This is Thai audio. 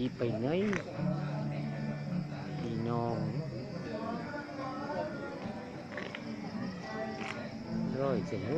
อีไปไหนพี่น้องร้อยเสียง